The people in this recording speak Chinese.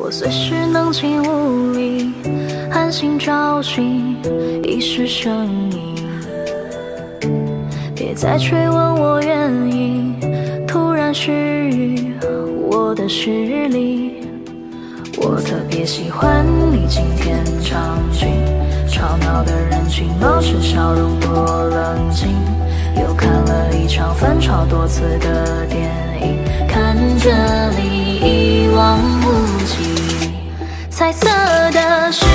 我随时能进屋里，安心找寻一世声音。别再追问我原因，突然失语我的视力。我特别喜欢你今天场景，吵闹的人群保持笑容多冷静。又看了一场翻炒多次的电影，看着彩色的树。